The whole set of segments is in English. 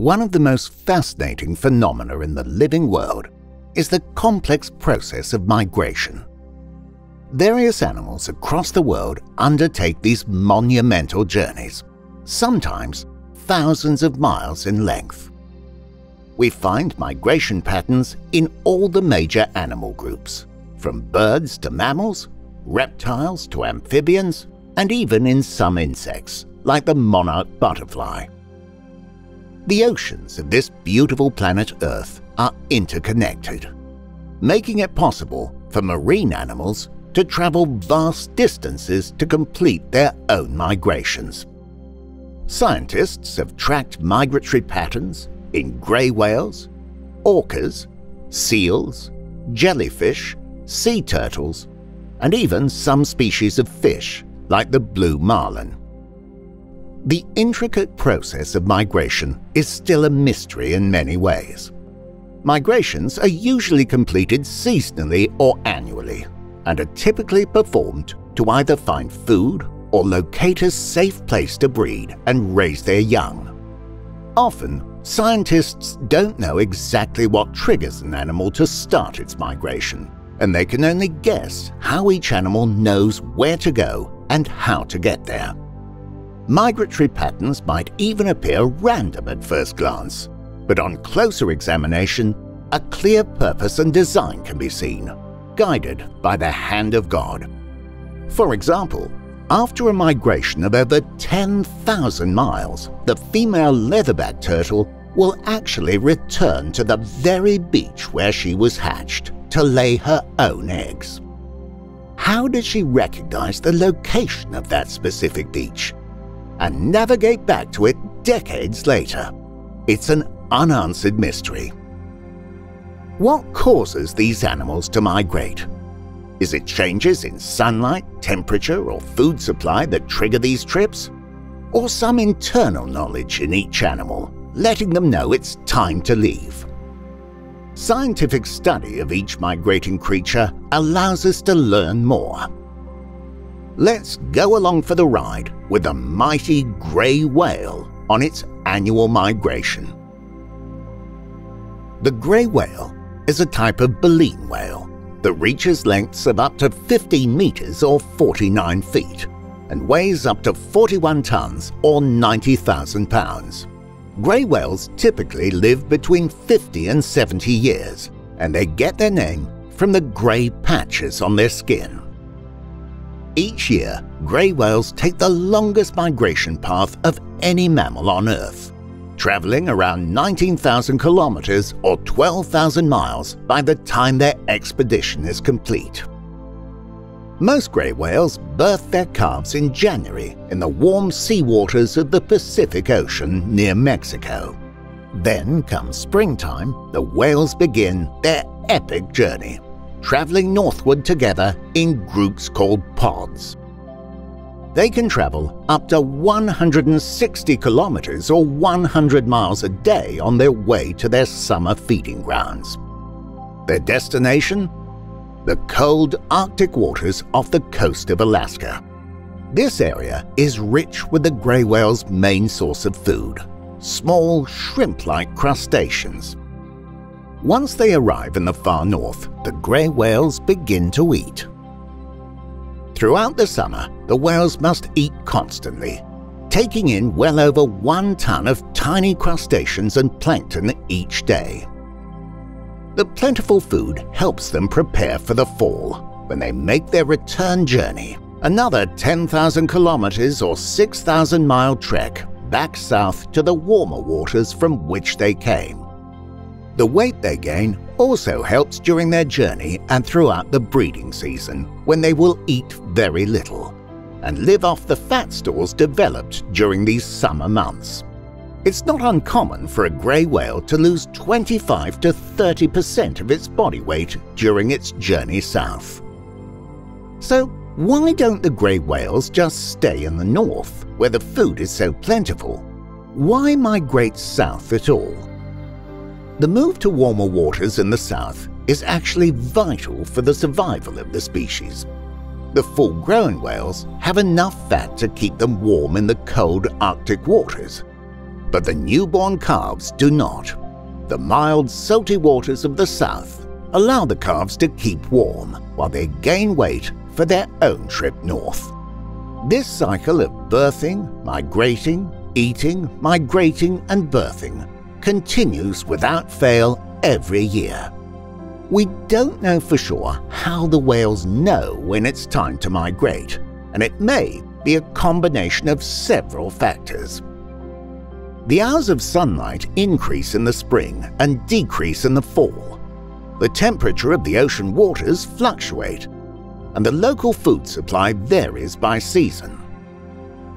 One of the most fascinating phenomena in the living world is the complex process of migration. Various animals across the world undertake these monumental journeys, sometimes thousands of miles in length. We find migration patterns in all the major animal groups, from birds to mammals, reptiles to amphibians, and even in some insects, like the monarch butterfly. The oceans of this beautiful planet Earth are interconnected, making it possible for marine animals to travel vast distances to complete their own migrations. Scientists have tracked migratory patterns in grey whales, orcas, seals, jellyfish, sea turtles, and even some species of fish like the blue marlin. The intricate process of migration is still a mystery in many ways. Migrations are usually completed seasonally or annually and are typically performed to either find food or locate a safe place to breed and raise their young. Often, scientists don't know exactly what triggers an animal to start its migration, and they can only guess how each animal knows where to go and how to get there. Migratory patterns might even appear random at first glance, but on closer examination, a clear purpose and design can be seen, guided by the hand of God. For example, after a migration of over 10,000 miles, the female leatherback turtle will actually return to the very beach where she was hatched to lay her own eggs. How did she recognize the location of that specific beach and navigate back to it decades later? It's an unanswered mystery. What causes these animals to migrate? Is it changes in sunlight, temperature, or food supply that trigger these trips? Or some internal knowledge in each animal, letting them know it's time to leave? Scientific study of each migrating creature allows us to learn more. Let's go along for the ride with the mighty grey whale on its annual migration. The grey whale is a type of baleen whale that reaches lengths of up to 15 meters or 49 feet and weighs up to 41 tons or 90,000 pounds. Grey whales typically live between 50 and 70 years, and they get their name from the grey patches on their skin. Each year, grey whales take the longest migration path of any mammal on Earth, traveling around 19,000 kilometers or 12,000 miles by the time their expedition is complete. Most grey whales birth their calves in January in the warm sea waters of the Pacific Ocean near Mexico. Then, come springtime, the whales begin their epic journey, traveling northward together in groups called pods. They can travel up to 160 kilometers or 100 miles a day on their way to their summer feeding grounds. Their destination? the cold Arctic waters off the coast of Alaska. This area is rich with the grey whale's main source of food, small shrimp-like crustaceans. Once they arrive in the far north, the grey whales begin to eat. Throughout the summer, the whales must eat constantly, taking in well over one ton of tiny crustaceans and plankton each day. The plentiful food helps them prepare for the fall when they make their return journey, another 10,000 kilometers or 6,000 mile trek back south to the warmer waters from which they came. The weight they gain also helps during their journey and throughout the breeding season when they will eat very little and live off the fat stores developed during these summer months. It's not uncommon for a grey whale to lose 25 to 30% of its body weight during its journey south. So, why don't the grey whales just stay in the north, where the food is so plentiful? Why migrate south at all? The move to warmer waters in the south is actually vital for the survival of the species. The full-grown whales have enough fat to keep them warm in the cold Arctic waters, but the newborn calves do not. The mild, salty waters of the south allow the calves to keep warm while they gain weight for their own trip north. This cycle of birthing, migrating, eating, migrating, and birthing continues without fail every year. We don't know for sure how the whales know when it's time to migrate, and it may be a combination of several factors. The hours of sunlight increase in the spring and decrease in the fall. The temperature of the ocean waters fluctuate, and the local food supply varies by season.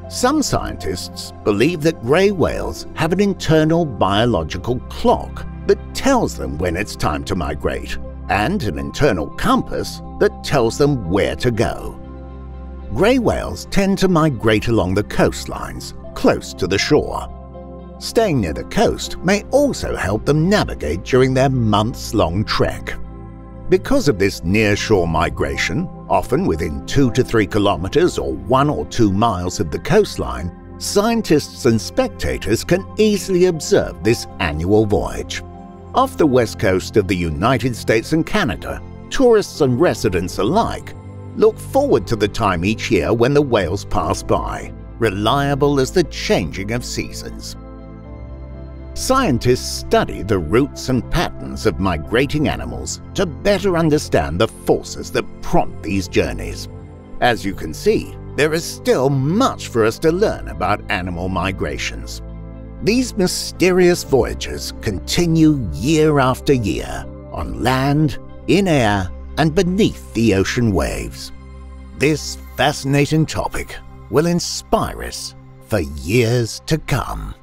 Some scientists believe that grey whales have an internal biological clock that tells them when it's time to migrate, and an internal compass that tells them where to go. Grey whales tend to migrate along the coastlines, close to the shore. Staying near the coast may also help them navigate during their months-long trek. Because of this near-shore migration, often within 2 to 3 kilometers or 1 or 2 miles of the coastline, scientists and spectators can easily observe this annual voyage. Off the west coast of the United States and Canada, tourists and residents alike look forward to the time each year when the whales pass by, reliable as the changing of seasons. Scientists study the routes and patterns of migrating animals to better understand the forces that prompt these journeys. As you can see, there is still much for us to learn about animal migrations. These mysterious voyages continue year after year on land, in air, and beneath the ocean waves. This fascinating topic will inspire us for years to come.